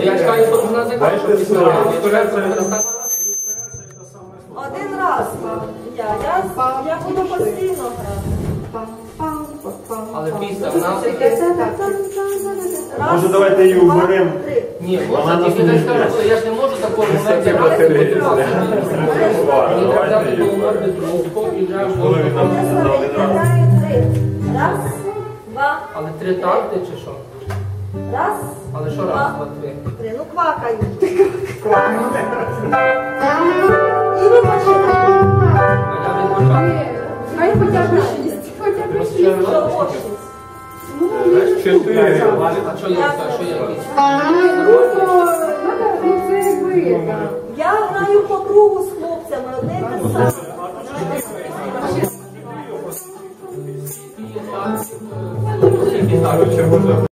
Я чекаю, щоб вона закінчила. Раз, Може, давайте її уберемо? Ні, можна тільки не скажу, що я ж не можу такого моменті брати Мені треба взяти полуморди трубку і вже Коли він нам Я один раз. Раз, два, Але три такти чи що? раз, Але що раз, два, три? три. Ну квакаю. І ви починаєте. А я від початку. Хай хоча б шість. Хоча б шість. Чотири. А що є? А що є якісь? Це видно. Я граю по кругу з хлопцями, одне й те саме.